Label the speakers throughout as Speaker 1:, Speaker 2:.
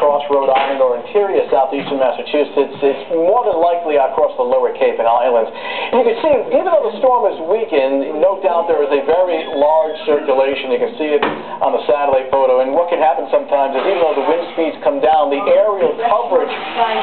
Speaker 1: across Rhode Island or interior southeastern Massachusetts, it's more than likely across the lower Cape and Islands. You can see, even though the storm is weakened, no doubt there is a very large circulation. You can see it on the satellite photo. And what can happen sometimes is even though the wind speeds come down, the aerial coverage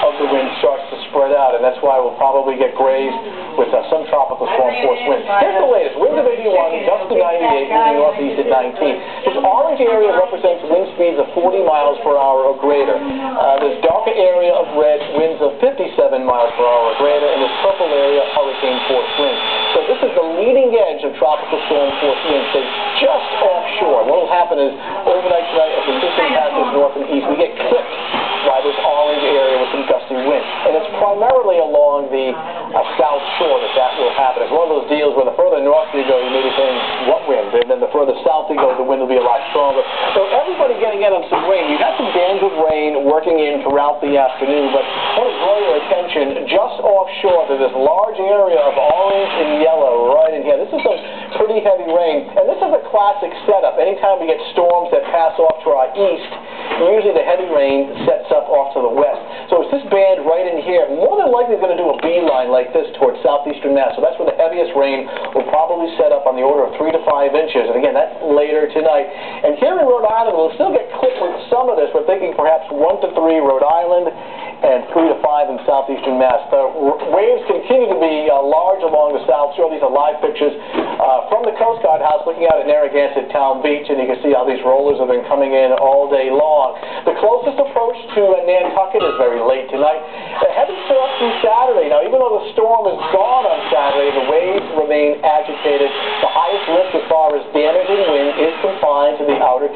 Speaker 1: of the wind starts to spread out, and that's why we'll probably get grazed with uh, some tropical storm force winds. Here's the latest. Winds of 81, gusts of 98, moving northeast at 19. This orange area represents wind speeds of 40 miles per hour or greater. Uh, this darker area of red, winds of 57 miles per hour or greater, and this purple area, hurricane force winds. So this is the leading edge of tropical storm force winds. They just offshore. What will happen is overnight tonight, as the system passes north and east, we get clipped by this orange area with some gusty wind. And it's primarily along the uh, south shore that that will happen. It's one of those deals where the further north you go, you may be saying, what wind? And then the further south you go, the wind will be a lot stronger. So everybody getting in on some rain. You got some bands of rain working in throughout the afternoon, but I want to draw your attention just offshore to this large area of orange and yellow right in here. This is some pretty heavy rain, and this is a classic setup. Anytime we get storms that pass off to our east, usually the heavy rain sets up off to the west. It's this band right in here, more than likely going to do a beeline like this towards southeastern Mass. So that's where the heaviest rain will probably set up on the order of 3 to 5 inches. And again, that's later tonight. And here in Rhode Island, we'll still get clipped with some of this. We're thinking perhaps 1 to 3 Rhode Island and 3 to 5 in southeastern Mass. The waves continue to be uh, large along the south shore. These are live pictures uh, from the Coast Guard House looking out at Narragansett Town Beach, and you can see how these rollers have been coming in all day long. The closest approach to uh, Nantucket is very late tonight. Uh, heading up through Saturday. Now, even though the storm is gone on Saturday, the waves remain agitated. The highest risk as far as damage and wind is confined to the outer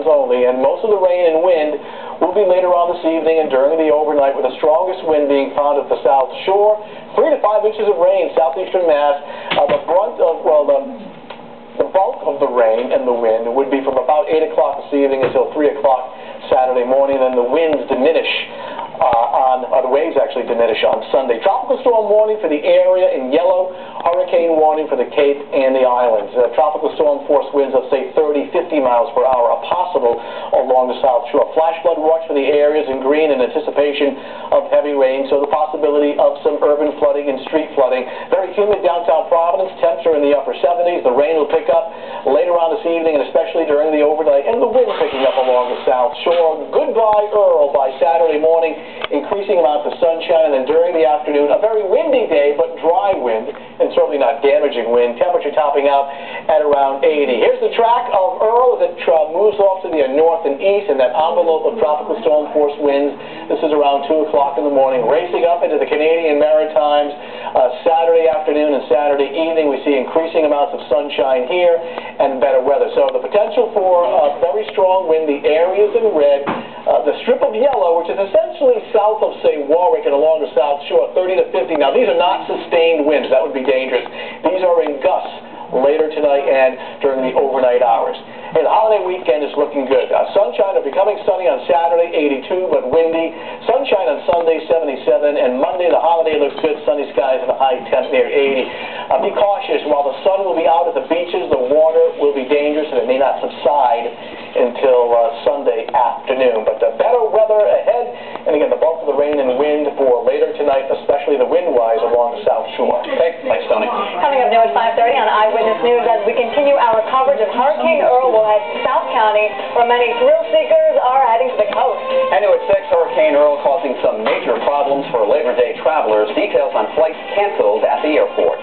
Speaker 1: Cape only, and most of the rain and wind will be later on this evening and during the overnight with the strongest wind being found at the south shore. Three to five inches of rain, southeastern Mass. Uh, the brunt of, well, the, the bulk of the rain and the wind would be from about 8 o'clock this evening until 3 o'clock Saturday morning, and the winds diminish uh, on, uh, the waves actually diminish on Sunday. Tropical storm warning for the area in yellow, the Cape and the islands. Uh, tropical storm force winds of, say, 30, 50 miles per hour are possible along the south shore. Flash flood watch for the areas in green in anticipation of heavy rain, so the possibility of some urban flooding and street flooding. Very humid downtown Providence, temps are in the upper 70s. The rain will pick up later on this evening and especially during the overnight, and the wind picking up along the south shore. Goodbye, Earl, by Saturday morning increasing amounts of sunshine, and then during the afternoon, a very windy day, but dry wind, and certainly not damaging wind. Temperature topping out at around 80. Here's the track of Earl as it uh, moves off to the north and east in that envelope of tropical storm force winds. This is around 2 o'clock in the morning, racing up into the Canadian Maritimes. Uh, Saturday afternoon and Saturday evening, we see increasing amounts of sunshine here and better weather. So the potential for a very strong wind, the areas in red, uh, the strip of yellow, which is essentially south of, say, Warwick and along the south shore, 30 to 50. Now, these are not sustained winds. That would be dangerous. These are in gusts later tonight and during the overnight hours. And the holiday weekend is looking good. Uh, sunshine will becoming sunny on Saturday, 82, but windy. Sunshine on Sunday, 77, and Monday the holiday looks good. Sunny skies and a high temp near 80. Uh, be cautious. While the sun will be out at the beaches, the water will be dangerous, and it may not subside until uh, Sunday afternoon. But the better weather ahead, and again, the bulk of the rain and wind for later tonight, especially the wind-wise along the south
Speaker 2: News as we continue our coverage of Hurricane Earl to South County, where many thrill seekers are heading to the coast.
Speaker 3: And new at 6, Hurricane Earl causing some major problems for Labor Day travelers. Details on flights canceled at the airport.